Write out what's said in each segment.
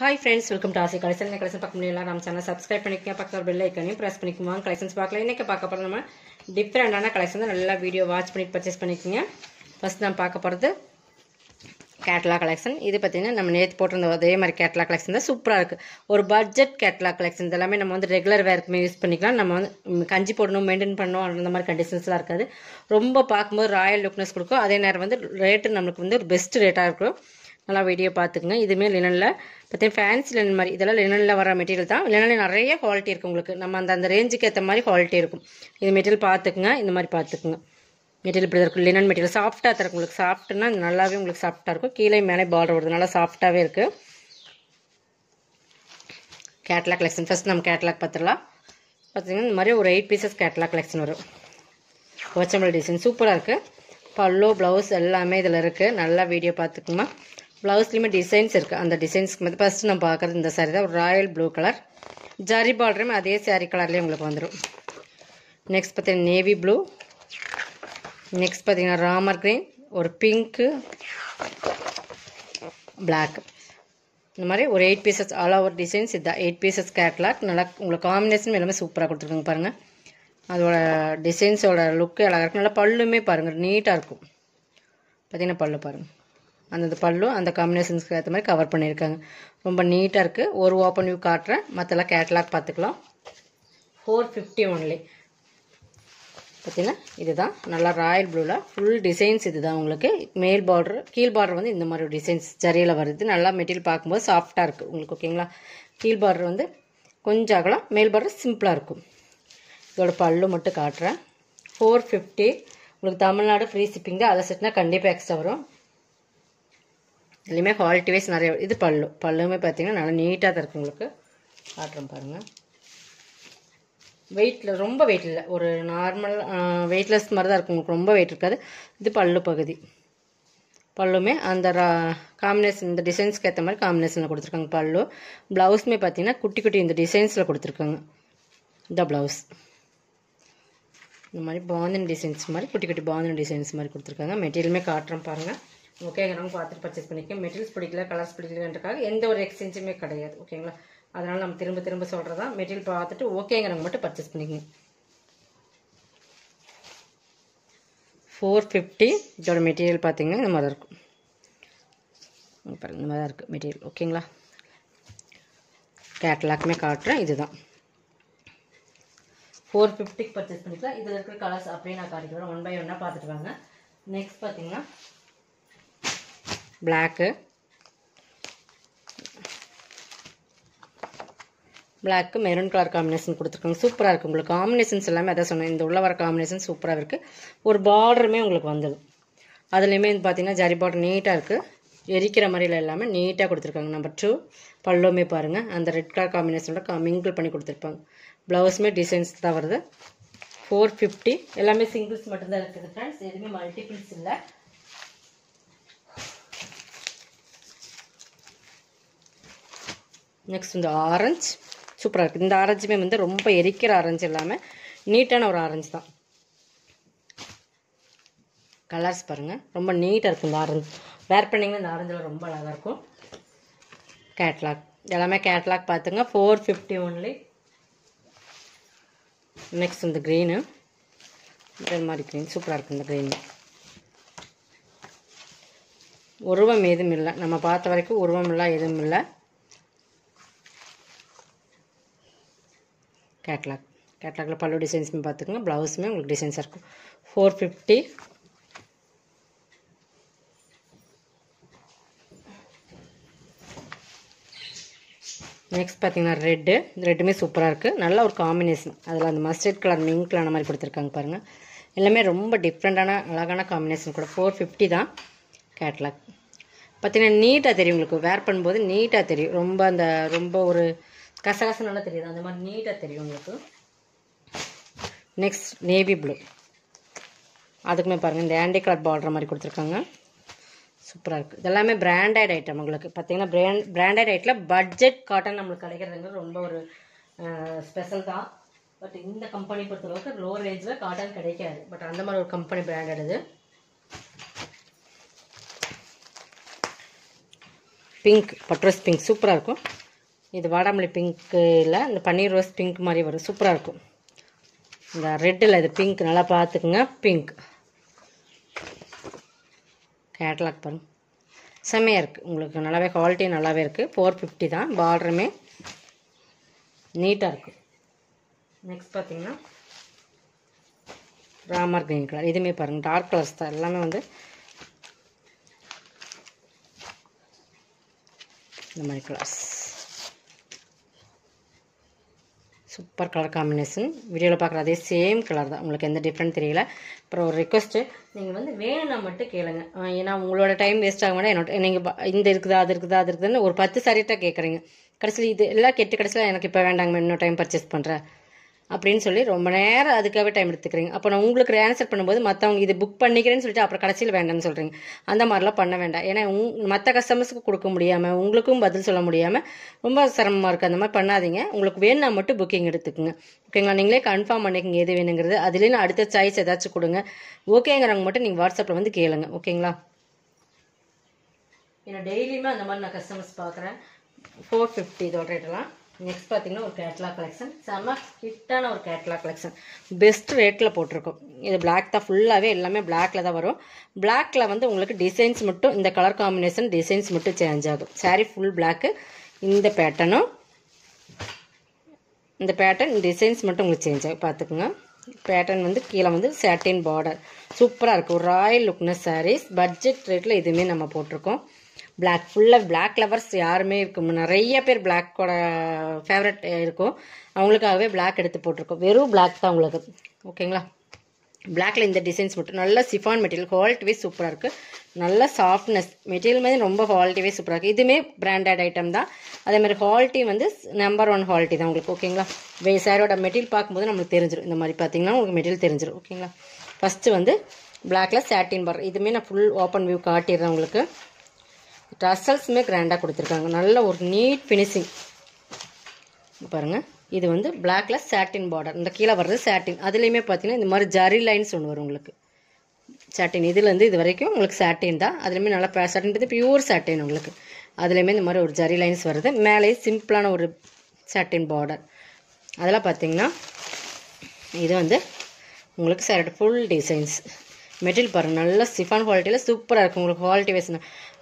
Hi friends welcome to Aasi collection collection பார்க்க முடியல நம்ம சேனல் சப்ஸ்கிரைப் பண்ணிக்கங்க. பக்கத்தில் பெல் ஐக்கனையும் ப்ரெஸ் பண்ணிக்குமா கலெக்ஷன்ஸ் பார்க்கல. இன்றைக்கி பார்க்க போகிறது நம்ம டிஃப்ரெண்டான கலெக்ஷன் தான் நல்லா வீடியோ வாட்ச் பண்ணிட்டு பர்ச்சேஸ் பண்ணிக்கோங்க. ஃபஸ்ட் நான் பார்க்க போகிறது கேட்லா கலெக்ஷன் இது பார்த்தீங்கன்னா நம்ம நேற்று போட்டிருந்த அதே மாதிரி கேட்லா கலெக்ஷன் தான் சூப்பராக இருக்குது ஒரு பட்ஜெட் கேட்லா கலெக்ஷன் இது எல்லாமே நம்ம வந்து ரெகுலர் வேர்க்குமே யூஸ் பண்ணிக்கலாம். நம்ம வந்து கஞ்சி போடணும் மெயின்டைன் பண்ணணும் அந்த மாதிரி கண்டிஷன்ஸ்லாம் இருக்காது. ரொம்ப பார்க்கும்போது ராயல் லுக்னஸ் கொடுக்கும். அதே நேரம் வந்து ரேட்டு நம்மளுக்கு வந்து ஒரு பெஸ்ட் ரேட்டாக இருக்கும். நல்லா வீடியோ பார்த்துக்குங்க. இதுவுமே லினனில் பார்த்தீங்கன்னா ஃபேன்சி லினன் மாதிரி. இதெல்லாம் லினனில் வர மெட்டீரியல் தான். லினனில் நிறைய குவாலிட்டி இருக்குது உங்களுக்கு. நம்ம அந்த அந்த ரேஞ்சுக்கு ஏற்ற மாதிரி குவாலிட்டி இருக்கும். இது மெட்டீரியல் பார்த்துக்குங்க. இந்த மாதிரி பார்த்துக்குங்க. மெட்டீரியல் இப்படி இருக்கும். லினன் மெட்டீரியல் சாஃப்ட்டாக தரும் உங்களுக்கு. சாஃப்ட்டுன்னா நல்லாவே உங்களுக்கு சாஃப்ட்டாக இருக்கும். கீழே மேலே பார்டர் வருது. நல்லா சாஃப்ட்டாகவே இருக்குது கேட்லாக் கலெக்ஷன் ஃபஸ்ட் நம்ம கேட்லாக் பார்த்துடலாம். பார்த்தீங்கன்னா இந்த மாதிரி ஒரு எயிட் பீசஸ் கேட்லாக் கலெக்ஷன் வரும். கோச்சம்பல் டிசைன் சூப்பராக இருக்குது பல்லோ ப்ளவுஸ் எல்லாமே இதில் இருக்குது நல்லா வீடியோ பார்த்துக்குமா ப்ளவுஸ்லேயுமே டிசைன்ஸ் இருக்குது அந்த டிசைன்ஸ்க்கு வந்து ஃபஸ்ட்டு நம்ம பார்க்குறது இந்த சாரீ தான். ஒரு ராயல் ப்ளூ கலர் ஜரி பார்டருமே அதே சாரீ கலர்லேயே உங்களுக்கு வந்துடும் நெக்ஸ்ட் பார்த்தீங்கன்னா நேவி ப்ளூ நெக்ஸ்ட் பார்த்தீங்கன்னா ராமர் க்ரீன் ஒரு பிங்க்கு பிளாக் இந்த மாதிரி ஒரு eight pieces all over designs இதுதான் எயிட் பீசஸ் கேட்லாக் நல்லா உங்களுக்கு காம்பினேஷன் எல்லாமே சூப்பராக கொடுத்துருக்குங்க பாருங்கள் அதோட டிசைன்ஸோட லுக்கு அழகாக இருக்கும் நல்லா பல்லுமே பாருங்கள் நீட்டாக இருக்கும். பார்த்தீங்கன்னா பல்லு பாருங்கள் அந்தந்த பல்லும் அந்த காம்பினேஷன்ஸ்க்கு ஏற்ற மாதிரி கவர் பண்ணியிருக்காங்க. ரொம்ப நீட்டாக இருக்குது ஒரு ஓப்பன் வியூ காட்டுறேன். மற்றெல்லாம் கேட்லாக் பார்த்துக்கலாம். ஃபோர் ஃபிஃப்டி ஒன்லி பார்த்தீங்கன்னா இதுதான். நல்லா ராயல் ப்ளூவில் ஃபுல் டிசைன்ஸ் இதுதான் உங்களுக்கு. மேல் பார்டர் கீழ் பார்டர் வந்து இந்த மாதிரி டிசைன்ஸ் ஜரியில் வருது. நல்லா மெட்டீரியல் பார்க்கும்போது சாஃப்டாக இருக்குது உங்களுக்கு ஓகேங்களா கீழ் பார்டர் வந்து கொஞ்சம் அகலம். மேல் பார்டர் சிம்பிளாக இருக்கும். இதோட பல்லு மட்டும் காட்டுறேன். ஃபோர் ஃபிஃப்டி உங்களுக்கு தமிழ்நாடு ஃப்ரீ ஷிப்பிங் தான் அதை செட்னா கண்டிப்பாக எக்ஸ்ட்ரா வரும். இதுலேயுமே குவாலிட்டி வைஸ் நிறைய இது பல்லு. பல்லுமே பார்த்தீங்கன்னா நல்லா நீட்டாக தான் இருக்குது உங்களுக்கு. காட்டுறோம் பாருங்கள் வெயிட்டில் ரொம்ப வெயிட் இல்லை. ஒரு நார்மல் வெயிட்லெஸ் மாதிரி தான் இருக்கும் உங்களுக்கு. ரொம்ப வெயிட் இருக்காது. இது பல்லு பகுதி. பல்லுமே அந்த காம்பினேஷன் இந்த டிசைன்ஸ்க்கு ஏற்ற மாதிரி காம்பினேஷனில் கொடுத்துருக்காங்க பல்லு. ப்ளவுஸுமே பார்த்தீங்கன்னா குட்டி குட்டி இந்த டிசைன்ஸில் கொடுத்துருக்காங்க. இந்த ப்ளவுஸ் இந்த மாதிரி பாந்தின் டிசைன்ஸ் மாதிரி குட்டி குட்டி பாந்தின் டிசைன்ஸ் மாதிரி கொடுத்துருக்காங்க. மெட்டீரியலுமே காட்டுறோம் பாருங்கள் ஓகேங்கிறவங்க பார்த்துட்டு பர்ச்சேஸ் பண்ணிக்க மெட்டீரியல்ஸ் பிடிக்கல கலர்ஸ் பிடிக்கலன்றக்காக எந்த ஒரு எக்ஸ்சேஞ்சுமே கிடையாது ஓகேங்களா அதனால் நம்ம திரும்ப திரும்ப சொல்கிறதா மெட்டீரியல் பார்த்துட்டு ஓகேங்கிறவங்க மட்டும் பர்ச்சேஸ் பண்ணிக்கோங்க ஃபோர் ஃபிஃப்டி இதோட மெட்டீரியல் பார்த்தீங்கன்னா இந்த மாதிரி தான் இருக்கும் பாருங்க இந்த மாதிரி தான் இருக்குது மெட்டீரியல் ஓகேங்களா கேட்லாக்குமே காட்டுறேன் இதுதான். ஃபோர் ஃபிஃப்டிக்கு பர்ச்சேஸ் பண்ணிக்கலாம். இதில் இருக்கிற கலர்ஸ் அப்படியே நான் காட்டிக்கிறேன். ஒன் பை ஒன்னாக பார்த்துட்டு வாங்க. நெக்ஸ்ட் பார்த்தீங்கன்னா black black maroon colour combination கொடுத்துருக்காங்க. சூப்பராக இருக்குது உங்களுக்கு. காம்பினேஷன்ஸ் எல்லாமே அதான் சொன்னேன். இந்த உள்ள வர காம்பினேஷன் சூப்பராக இருக்குது ஒரு பார்டருமே உங்களுக்கு வந்துடும் அதுலேயுமே வந்து பார்த்தீங்கன்னா ஜரி பார்டர் நீட்டாக இருக்குது எரிக்கிற மாதிரில எல்லாமே நீட்டாக கொடுத்துருக்காங்க. நம்பர் டூ பல்லுமே பாருங்கள் அந்த ரெட் கலர் காம்பினேஷனோட மிங்கிள் பண்ணி கொடுத்துருப்பாங்க. ப்ளவுஸுமே டிசைன்ஸ் தான் வருது. ஃபோர் ஃபிஃப்டி எல்லாமே சிங்கிள்ஸ் மட்டும்தான் இருக்குது ஃப்ரெண்ட்ஸ் எதுவுமே மல்டிபிள்ஸ் இல்லை. நெக்ஸ்ட் இந்த ஆரஞ்சு சூப்பராக இருக்குது இந்த ஆரஞ்சுமே வந்து ரொம்ப எரிக்கிற ஆரஞ்சு இல்லாமல் நீட்டான ஒரு ஆரஞ்சு தான். கலர்ஸ் பாருங்கள் ரொம்ப நீட்டாக இருக்கும் இந்த ஆரஞ்சு வேர் பண்ணிங்கன்னா இந்த ஆரஞ்சில் ரொம்ப அழகாக இருக்கும் கேட்லாக் எல்லாமே கேட்லாக் பார்த்துங்க. ஃபோர் ஃபிஃப்டி ஒன்லி நெக்ஸ்ட் இந்த க்ரீனு இந்த மாதிரி க்ரீன் சூப்பராக இருக்குது இந்த க்ரீன் உருவம் எதுவும் இல்லை. நம்ம பார்த்த வரைக்கும் உருவம் இல்லை எதுவும் இல்லை. கேட்லாக் கேட்லாகில் பல்லு டிசைன்ஸுமே பார்த்துக்கோங்க ப்ளவுஸுமே உங்களுக்கு டிசைன்ஸாக இருக்கும். ஃபோர் ஃபிஃப்டி நெக்ஸ்ட் பார்த்தீங்கன்னா ரெட்டு ரெட்டுமே சூப்பராக இருக்குது நல்ல ஒரு காம்பினேஷன் அதில் அந்த மஸ்டர்ட் கலர் மிங்க் கலர் மாதிரி கொடுத்துருக்காங்க பாருங்கள் எல்லாமே ரொம்ப டிஃப்ரெண்ட்டான அழகான காம்பினேஷன் கூட. ஃபோர் ஃபிஃப்டி தான் கேட்லாக் பார்த்தீங்கன்னா நீட்டாக தெரியும் உங்களுக்கு. வேர் பண்ணும்போது நீட்டாக தெரியும். ரொம்ப அந்த ரொம்ப ஒரு கசகசனால தெரியுது? அந்த மாதிரி நீட்டாக தெரியும் உங்களுக்கு. நெக்ஸ்ட் நேவி ப்ளூ அதுக்குமே பாருங்கள் இந்த ஆண்டி கலர் பார்டர் மாதிரி கொடுத்துருக்காங்க. சூப்பராக இருக்குது இதெல்லாமே பிராண்டட் ஐட்டம் உங்களுக்கு. பார்த்தீங்கன்னா பிராண்ட் பிராண்டட் ஐட்டில் பட்ஜெட் காட்டன் நம்மளுக்கு கிடைக்கிறதுங்கிறது ரொம்ப ஒரு ஸ்பெஷல் தான். பட் இந்த கம்பெனி பொறுத்தளவுக்கு லோ ரேஞ்சில் காட்டன் கிடைக்காது. பட் அந்த மாதிரி ஒரு கம்பெனி பிராண்டட் இது. பிங்க் பட்ரஸ் பிங்க் சூப்பராக இருக்கும். இது வாடாமல்லி பிங்க்கில் இந்த பன்னீர் ரோஸ் பிங்க் மாதிரி வரும். சூப்பராக இருக்கும். இந்த ரெட்டில் இது பிங்க் நல்லா பார்த்துக்குங்க. பிங்க் கேட்லாக் பாருங்க. செம்மையாக இருக்குது உங்களுக்கு நல்லாவே குவாலிட்டி நல்லாவே இருக்குது ஃபோர் ஃபிஃப்டி தான். பார்டருமே நீட்டாக இருக்கும் நெக்ஸ்ட் பார்த்தீங்கன்னா ராமர் கிரீன் கலர் இதுவுமே பாருங்கள் டார்க் கலர்ஸ் தான். எல்லாமே வந்து இந்த மாதிரி கலர்ஸ் சூப்பர் கலர் காம்பினேஷன் வீடியோவில் பார்க்குற அதே சேம் கலர் தான். உங்களுக்கு எந்த டிஃப்ரெண்ட் தெரியல. அப்புறம் ஒரு ரெக்வஸ்ட்டு நீங்கள் வந்து வேணும்னா மட்டும் கேளுங்க. ஏன்னா உங்களோட டைம் வேஸ்ட் ஆக மாட்டேன் என்னோட நீங்கள் இந்த இருக்குதா அது இருக்குதா அது இருக்குதுன்னு ஒரு பத்து சாரிட்டா கேட்குறீங்க கடைசியில் இது எல்லாம் கெட்டு கடைசியில் எனக்கு இப்போ வேண்டாங்க இன்னும் டைம் பர்ச்சேஸ் பண்ணுறேன் அப்படின்னு சொல்லி ரொம்ப நேரம் அதுக்காகவே டைம் எடுத்துக்கிறீங்க. அப்போ நான் உங்களுக்கு ஆன்சர் பண்ணும்போது மற்றவங்க இது புக் பண்ணிக்கிறேன்னு சொல்லிட்டு அப்புறம் கடைசியில் வேண்டாம்னு சொல்கிறீங்க அந்த மாதிரிலாம் பண்ண வேண்டாம். ஏன்னா மற்ற கஸ்டமர்ஸுக்கு கொடுக்க முடியாமல் உங்களுக்கும் பதில் சொல்ல முடியாமல் ரொம்ப சிரமமாக இருக்குது அந்த மாதிரி பண்ணாதீங்க. உங்களுக்கு வேணும்னா மட்டும் புக்கிங் எடுத்துக்கோங்க. ஓகேங்களா நீங்களே கன்ஃபார்ம் பண்ணிக்கங்க எது வேணுங்கிறது. அதுலேயும் நான் அடுத்த சாய்ஸ் ஏதாச்சும் கொடுங்க. ஓகேங்கிறவங்க மட்டும் நீங்கள் வாட்ஸ்அப்பில் வந்து கேளுங்க. ஓகேங்களா ஏன்னா டெய்லியுமே அந்த மாதிரி நான் கஸ்டமர்ஸ் பார்க்குறேன். ஃபோர் ஃபிஃப்டி இதோட ரேட்டெல்லாம் நெக்ஸ்ட் பார்த்தீங்கன்னா ஒரு கேட்லாக் கலெக்ஷன் செம ஹிட்டான ஒரு கேட்லாக் கலெக்ஷன் பெஸ்ட் ரேட்டில் போட்டிருக்கோம். இது பிளாக் தான். ஃபுல்லாகவே எல்லாமே பிளாக்ல தான் வரும். பிளாக்ல வந்து உங்களுக்கு டிசைன்ஸ் மட்டும் இந்த கலர் காம்பினேஷன் டிசைன்ஸ் மட்டும் சேஞ்ச் ஆகும். Saree ஃபுல் பிளாக்கு இந்த பேட்டர்னும் இந்த பேட்டர்ன் டிசைன்ஸ் மட்டும் உங்களுக்கு சேஞ்ச் ஆகும். பார்த்துக்குங்க பேட்டர்ன் வந்து கீழே வந்து சேட்டின் பார்டர் சூப்பராக இருக்கும் ஒரு ராயல் லுக்னஸ் சாரீஸ் பட்ஜெட் ரேட்டில் இதுவுமே நம்ம போட்டிருக்கோம். பிளாக் ஃபுல்லாக பிளாக் லவர்ஸ் யாருமே இருக்கும். நிறைய பேர் பிளாக்கோட ஃபேவரட் இருக்கும். அவங்களுக்காகவே பிளாக் எடுத்து போட்டிருக்கோம். வெறும் பிளாக் தான் உங்களுக்கு ஓகேங்களா பிளாக்ல இந்த டிசைன்ஸ் மட்டும். நல்ல சிஃபான் மெட்டீரியல் குவாலிட்டிவே சூப்பராக இருக்குது நல்ல சாஃப்ட்னஸ் மெட்டீரியல் மாதிரி ரொம்ப குவாலிட்டிவே சூப்பராக இருக்குது இதுவுமே பிராண்டட் ஐட்டம் தான். அதே மாதிரி குவாலிட்டி வந்து நம்பர் ஒன் குவாலிட்டி தான் உங்களுக்கு. ஓகேங்களா வே சாரோட மெட்டீரியல் பார்க்கும்போது நம்மளுக்கு தெரிஞ்சிடும் இந்த மாதிரி பார்த்தீங்கன்னா உங்களுக்கு மெட்டீரியல் தெரிஞ்சிடும் ஓகேங்களா ஃபஸ்ட்டு வந்து பிளாக்ல சாட்டின் பார் இதுவுமே நான் ஃபுல் ஓப்பன் வியூ காட்டிடுறேன் உங்களுக்கு. டசல்ஸுமே கிராண்டாக கொடுத்துருக்காங்க. நல்ல ஒரு நீட் ஃபினிஷிங் பாருங்கள் இது வந்து பிளாக்ல சாட்டின் பார்டர் இந்த கீழே வர்றது சாட்டின் அதுலேயுமே பார்த்தீங்கன்னா இந்த மாதிரி ஜரி லைன்ஸ் ஒன்று வரும் உங்களுக்கு. சாட்டின் இதுலேருந்து இது வரைக்கும் உங்களுக்கு சாட்டின் தான். அதுலேயுமே நல்லா பே சாட்டின் பியூர் சாட்டின் உங்களுக்கு. அதுலேயுமே இந்த மாதிரி ஒரு ஜரி லைன்ஸ் வருது. மேலேயே சிம்பிளான ஒரு சாட்டின் பார்டர் அதெல்லாம் பார்த்தீங்கன்னா இது வந்து உங்களுக்கு சாரட் ஃபுல் டிசைன்ஸ் மெட்டீரியல் பாருங்கள் நல்லா சிஃபான் குவாலிட்டியில் சூப்பராக இருக்கும். உங்களுக்கு குவாலிட்டி வைஸ்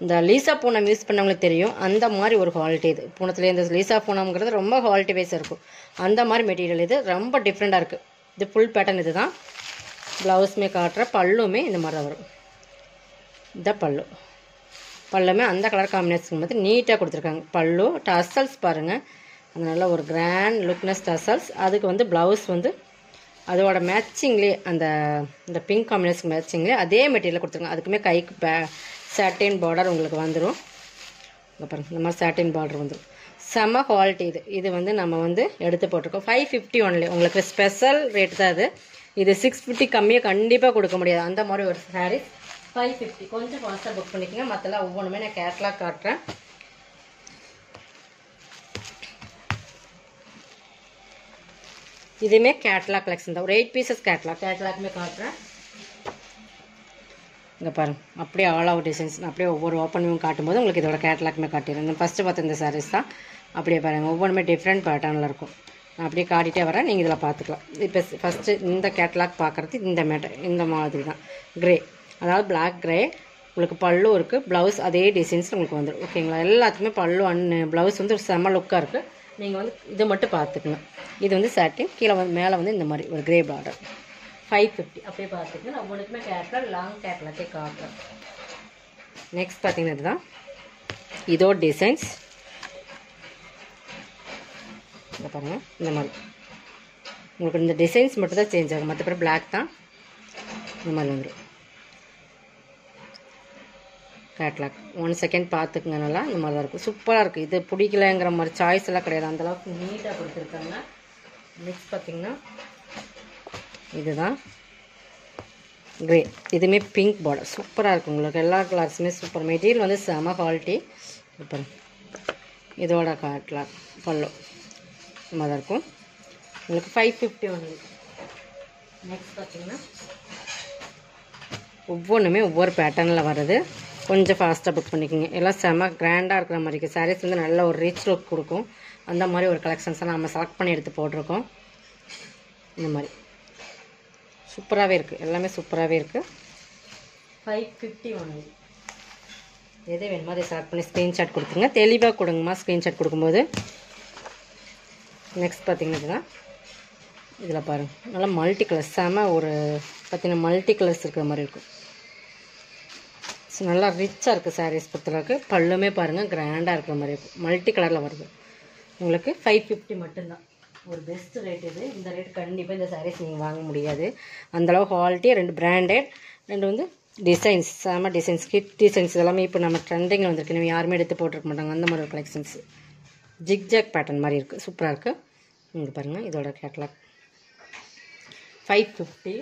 இந்த லீசா பூனம் யூஸ் பண்ணவங்களுக்கு தெரியும். அந்த மாதிரி ஒரு குவாலிட்டி இது. பூனத்தில் இந்த லீசா பூனம்ங்கிறது ரொம்ப குவாலிட்டி வைஸாக இருக்கும். அந்த மாதிரி மெட்டீரியல் இது. ரொம்ப டிஃப்ரெண்ட்டாக இருக்குது இது ஃபுல் பேட்டர்ன் இது தான் ப்ளவுஸுமே காட்டுற பல்லுமே இந்த மாதிரி தான் வரும். இந்த பல்லு. பல்லுமே அந்த கலர் காம்பினேஷன் வந்து நீட்டாக கொடுத்துருக்காங்க. பல்லு டசல்ஸ் பாருங்கள் அது நல்ல ஒரு கிராண்ட் லுக்னஸ் டசல்ஸ் அதுக்கு வந்து ப்ளவுஸ் வந்து அதோட மேட்சிங்லே அந்த இந்த பிங்க் காம்பினேஷன் மேட்சிங்லேயே அதே மெட்டீரியல் கொடுத்துருங்க. அதுக்குமே கைக்கு பே சாட்டின் பார்டர் உங்களுக்கு வந்துடும் அப்புறம் இந்த மாதிரி சாட்டின் பார்டர் வந்துடும் செம குவாலிட்டி இது. இது வந்து நம்ம வந்து எடுத்து போட்டிருக்கோம். ஃபைவ் ஃபிஃப்டி ஒன்லி உங்களுக்கு ஸ்பெஷல் ரேட் தான் இது. இது சிக்ஸ் ஃபிஃப்டி கம்மியாக கண்டிப்பாக கொடுக்க முடியாது. அந்த மாதிரி ஒரு சாரீஸ் ஃபைவ் ஃபிஃப்டி கொஞ்சம் ஃபாஸ்ட்டாக புக் பண்ணிக்கோங்க. மற்றெல்லாம் ஒவ்வொன்றுமே நான் கேட்லாக் காட்டுறேன். இதுவுமே கேட்லாக் கலெக்ஷன் தான். ஒரு எயிட் பீசஸ் கேட்லாக் கேட்லாக்மே காட்டுறேன். இங்கே பாருங்க. அப்படியே ஆல் அவுட் டிசைன்ஸ் அப்படியே ஒவ்வொரு ஓப்பனும் காட்டும்போது உங்களுக்கு இதோட கேட்லாக்மே காட்டிடுறேன். ஃபஸ்ட்டு பார்த்த இந்த சாரீஸ் தான். அப்படியே பாருங்கள் ஒவ்வொன்றுமே டிஃப்ரெண்ட் பேட்டர்னில் இருக்கும். நான் அப்படியே காட்டிகிட்டே வரேன். நீங்கள் இதில் பார்த்துக்கலாம். இப்போ ஃபஸ்ட்டு இந்த கேட்லாக் பார்க்குறது இந்த மேட்டர் இந்த மாதிரி தான். க்ரே அதாவது பிளாக் க்ரே உங்களுக்கு பல்லு இருக்குது ப்ளவுஸ் அதே டிசைன்ஸ் உங்களுக்கு வந்துடும் ஓகேங்களா எல்லாத்துக்குமே பல்லு அண்ணு ப்ளவுஸ் வந்து ஒரு செம்ம லுக்காக இருக்குது நீங்கள் வந்து இதை மட்டும் பார்த்துக்கணும் இது வந்து சாட்டின் கீழே வந்து மேலே வந்து இந்த மாதிரி ஒரு கிரே பார்டர் ஃபைவ் ஃபிஃப்டி அப்படியே பார்த்துக்கணும் நான் உங்களுக்குமே கேட்லாக் லாங் கேட்கலாத்தையும் காட்டுறேன். நெக்ஸ்ட் பார்த்தீங்கன்னா இதுதான். இதோ டிசைன்ஸ் இதை பாருங்கள் இந்த மாதிரி. உங்களுக்கு இந்த டிசைன்ஸ் மட்டும் தான் சேஞ்ச் ஆகும். மற்றபடி பிளாக் தான். இந்த மாதிரி வந்துடும் கேட்லாக் ஒன் செகண்ட் பார்த்துக்குங்க நல்லா. இந்த மாதிரி தான் இருக்கும் சூப்பராக இருக்குது இது பிடிக்கலங்கிற மாதிரி சாய்ஸ் எல்லாம் கிடையாது. அந்தளவுக்கு நீட்டாக கொடுத்துருக்காங்க. நெக்ஸ்ட் பார்த்தீங்கன்னா இதுதான். கிரே இதுவுமே பிங்க் பார்டர் சூப்பராக இருக்கும் உங்களுக்கு. எல்லா கலர்ஸுமே சூப்பர் மெட்டீரியல் வந்து செம குவாலிட்டி சூப்பர் இதோட கேட்லாக் பல்லோ இந்த மாதிரி தான் இருக்கும். உங்களுக்கு ஃபைவ் ஃபிஃப்டி ஒன்று நெக்ஸ்ட் பார்த்தீங்கன்னா ஒவ்வொன்றுமே ஒவ்வொரு பேட்டர்னில் வருது கொஞ்சம் ஃபாஸ்ட்டாக புக் பண்ணிக்கோங்க. எல்லாம் செம கிராண்டாக இருக்கிற மாதிரி இருக்குது சாரீஸ் வந்து நல்ல ஒரு ரிச் லுக் கொடுக்கும். அந்த மாதிரி ஒரு கலெக்ஷன்ஸை நம்ம செலக்ட் பண்ணி எடுத்து போட்டிருக்கோம். இந்த மாதிரி. சூப்பராகவே இருக்குது எல்லாமே சூப்பராகவே இருக்குது ஃபைவ் ஃபிஃப்டி ஒன் எது வேணுமோ அதை செலக்ட் பண்ணி ஸ்க்ரீன்ஷாட் கொடுத்துருங்க. தெளிவாக கொடுங்கம்மா ஸ்க்ரீன்ஷாட் கொடுக்கும்போது. நெக்ஸ்ட் பார்த்தீங்கன்னா இதில் பாருங்கள் நல்லா மல்டி கலர்ஸ் செம ஒரு பார்த்தீங்கன்னா மல்டி கலர்ஸ் இருக்கிற மாதிரி இருக்கும். நல்லா ரிச்சாக இருக்குது சாரீஸ் பொறுத்தளவுக்கு. பல்லுமே பாருங்கள் கிராண்டாக இருக்கிற மாதிரி இருக்கும் மல்டி கலரில் வருது. உங்களுக்கு ஃபைவ் ஃபிஃப்டி மட்டும்தான். ஒரு பெஸ்ட் ரேட் இது. இந்த ரேட் கண்டிப்பாக இந்த சாரீஸ் நீங்கள் வாங்க முடியாது. அந்தளவு குவாலிட்டி ரெண்டு பிராண்டட் ரெண்டு வந்து டிசைன்ஸ் செம டிசைன்ஸ் கிட் டிசைன்ஸ் இதெல்லாமே இப்போ நம்ம ட்ரெண்டிங்கில் வந்திருக்கு. நம்ம யாருமே எடுத்து போட்டிருக்க மாட்டாங்க. அந்த மாதிரி ஒரு கலெக்ஷன்ஸ் ஜிக்ஜாக் பேட்டர்ன் மாதிரி இருக்குது சூப்பராக இருக்குது இங்கே பாருங்கள் இதோட கேட்லாக் ஃபைவ் ஃபிஃப்டி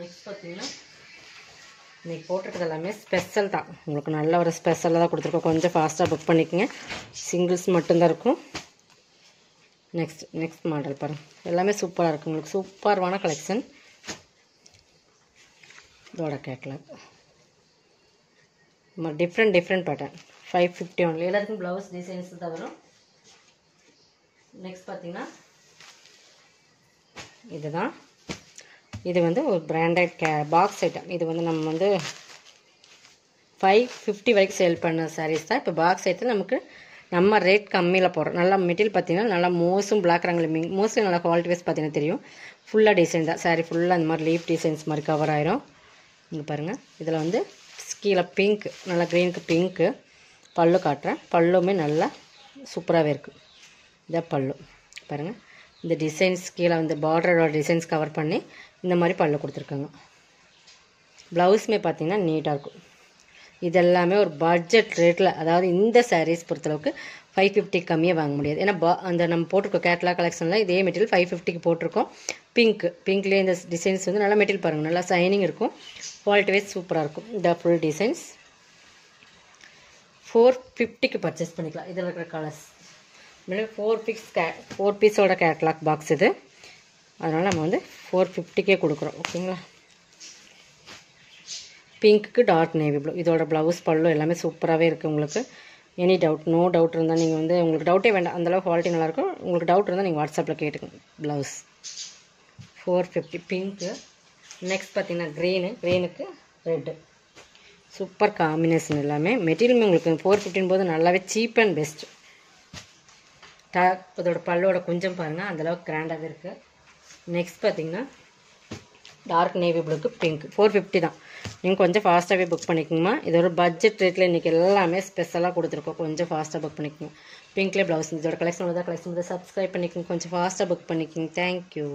நெக்ஸ்ட் பார்த்தீங்கன்னா இன்றைக்கி போட்டிருக்கிறது எல்லாமே ஸ்பெஷல் தான். உங்களுக்கு நல்ல ஒரு ஸ்பெஷலாக தான் கொடுத்துருக்கோம். கொஞ்சம் ஃபாஸ்ட்டாக புக் பண்ணிக்கோங்க. சிங்கிள்ஸ் மட்டும்தான் இருக்கும். நெக்ஸ்ட் நெக்ஸ்ட் மாடல் பாருங்கள் எல்லாமே சூப்பராக இருக்குது உங்களுக்கு சூப்பர்வான கலெக்ஷன் இதோட catalogue different different pattern five fifty only எல்லாத்துக்கும் ப்ளவுஸ் டிசைன்ஸ் தான் வரும். நெக்ஸ்ட் பார்த்தீங்கன்னா இதுதான். இது வந்து ஒரு பிராண்டட் கே பாக்ஸ் ஐட்டம் இது வந்து நம்ம வந்து ஃபைவ் ஃபிஃப்டி வரைக்கும் சேல் பண்ண சாரீஸ் தான். இப்போ பாக்ஸ் ஐட்டம் நமக்கு நம்ம ரேட் கம்மியில் போடுறோம். நல்லா மெட்டீரியல் பார்த்தீங்கன்னா நல்லா மோஸும் பிளாக் ரங்கில் மோஸ்ட்லி நல்லா குவாலிட்டி வைஸ் பார்த்தீங்கன்னா தெரியும். ஃபுல்லாக டிசைன் தான். சாரீ ஃபுல்லாக அந்த மாதிரி லீஃப் டிசைன்ஸ் மாதிரி கவர் ஆயிரும். இங்கே பாருங்கள் இதில் வந்து கீழே பிங்க் நல்லா க்ரீனுக்கு பிங்க்கு பல்லு காட்டுறேன். பல்லுமே நல்லா சூப்பராகவே இருக்குது இதான் பல்லு. பாருங்கள் இந்த டிசைன்ஸ் கீழே வந்து பார்டரோட டிசைன்ஸ் கவர் பண்ணி இந்த மாதிரி பல்லு கொடுத்துருக்காங்க. ப்ளவுஸுமே பார்த்தீங்கன்னா நீட்டாக இருக்கும். இதெல்லாமே ஒரு பட்ஜெட் ரேட்டில் அதாவது இந்த சாரீஸ் பொறுத்தளவுக்கு ஃபைவ் ஃபிஃப்டி கம்மியாக வாங்க முடியாது. ஏன்னா பா அந்த நம்ம போட்டிருக்கோம் கேட்லாக் கலெக்ஷனில் இதே மெட்டீரியல் ஃபைவ் ஃபிஃப்டிக்கு போட்டிருக்கோம். பிங்க் பிங்க்லேயே இந்த டிசைன்ஸ் வந்து நல்லா மெட்டீரியல் பாருங்கள் நல்லா சைனிங் இருக்கும். குவாலிட்டி வைஸ் சூப்பராக இருக்கும். இந்த ஃபுல் டிசைன்ஸ் ஃபோர் ஃபிஃப்டிக்கு பர்ச்சேஸ் பண்ணிக்கலாம். இதில் இருக்கிற கலர்ஸ் ஃபோர் பிக்ஸ் கே ஃபோர் பீஸோட கேட்லாக் பாக்ஸ் இது. அதனால் நம்ம வந்து ஃபோர் ஃபிஃப்டிக்கே கொடுக்குறோம் ஓகேங்களா பிங்க்கு டார்க் நேவி ப்ளூ இதோட ப்ளவுஸ் பல்லு எல்லாமே சூப்பராகவே இருக்குது உங்களுக்கு. எனி டவுட் நோ டவுட் இருந்தால் நீங்கள் வந்து உங்களுக்கு டவுட்டே வேண்டாம். அந்தளவு குவாலிட்டி நல்லாயிருக்கும். உங்களுக்கு டவுட் இருந்தால் நீங்கள் வாட்ஸ்அப்பில் கேட்டுக்கோங்க blouse four fifty pink next பார்த்தீங்கன்னா க்ரீனு க்ரீனுக்கு ரெட்டு சூப்பர் காம்பினேஷன் எல்லாமே. மெட்டீரியல் உங்களுக்கு ஃபோர் ஃபிஃப்டின் போது நல்லாவே சீப் அண்ட் பெஸ்ட் டா இதோட பல்லோட கொஞ்சம் பாருங்கள் அந்தளவுக்கு கிராண்டாகவே இருக்குது நெக்ஸ்ட் பார்த்தீங்கன்னா டார்க் நேவி ப்ளூக்கு பிங்க் ஃபோர் ஃபிஃப்டி தான். நீங்கள் கொஞ்சம் ஃபாஸ்ட்டாகவே புக் பண்ணிக்கோங்கம்மா. இது ஒரு பட்ஜெட் ரேட்டில் இன்றைக்கி எல்லாமே ஸ்பெஷலாக கொடுத்துருக்கோம். கொஞ்சம் ஃபாஸ்ட்டாக புக் பண்ணிக்கோங்க. பிங்க்லேயே ப்ளவுஸ் இதோட கலெக்ஷன் தான் கலெக்ஷன் வந்து சப்ஸ்கிரைப் பண்ணிக்கோங்க. கொஞ்சம் ஃபாஸ்ட்டாக புக் பண்ணிக்கோங்க. தேங்க்யூ